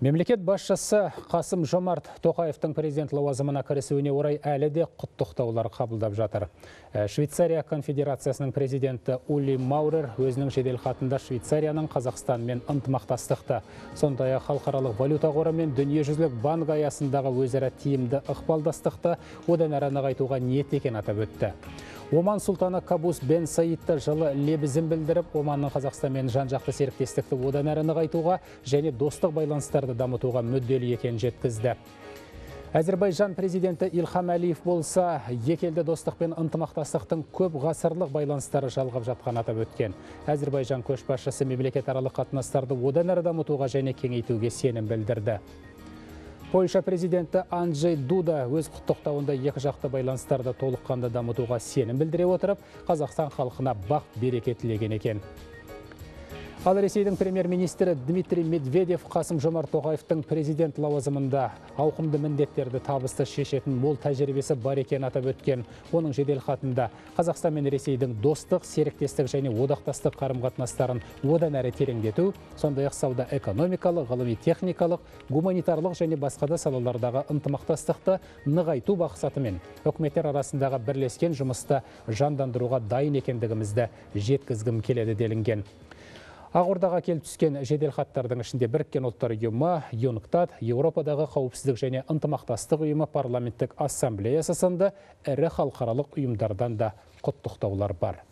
Мемлекет басшысы Қасым Жомарт Тоқаевтың президент лауазымына кірісуіне орай әлі де құттықтаулар қабылдап жатыр. Ә, Швейцария конфедерациясының президенті Ули Маурер өзінің жеделхатында Швейцарияның Қазақстанмен ынтымақтастықты, сондай-ақ халықаралық валюта қоры мен дүниежүзілік банк аясындағы өзара тиімді ықпалдастықты одан әрі нығайтуға ниет екен атап өтті. Оман сұлтаны Кабус Бен Саидті жылы лебізін білдіріп, Оманның Қазақстанмен жан-жақты серіктестікті одан әрі нығайтуға және достық байланыстарды дамытуға мүдделі екен жеткізді. Әзірбайжан президенті Илхам Әлиев болса, екелді достық пен ынтымақтастықтың көп ғасырлық байланыстары жалғап жатқан атап өткен. Әзірбайжан көшбасшысы мемлекет аралық қатынастарды одан әрі дамытуға және кеңейтуге сенім білдірді. Польша президенті Анджей Дуда өз құттықтауында екі жақты байланыстарды толыққанды дамытуға сенім білдіре отырып, Қазақстан халқына бақ береке тілеген екен. Ал Ресейдің премьер-министрі Дмитрий Медведев Қасым Жомарт Тоқаевтың президент лауазымында ауқымды міндеттерді табысты шешетін мол тәжірибесі бар екен атап өткен. Оның жедел хатында Қазақстан мен Ресейдің достық, серіктестік және одақтастық қарым-қатынастарын одан әрі тереңдету, сондай-ақ сауда экономикалық, ғылыми техникалық, гуманитарлық және басқа да салалардағы ынтымақтастықты нығайту мақсатымен үкіметтер арасындағы бірлескен жұмысты жандандыруға дайын екендігімізді жеткізгім келеді делінген. Ақордаға келіп түскен жедел хаттардың ішінде біріккен ұлттар ұйымы, юнктад, Еуропадағы қауіпсіздік және ынтымақтастық ұйымы парламенттік ассамблеясы сынды ірі халықаралық ұйымдардан да құттықтаулар бар.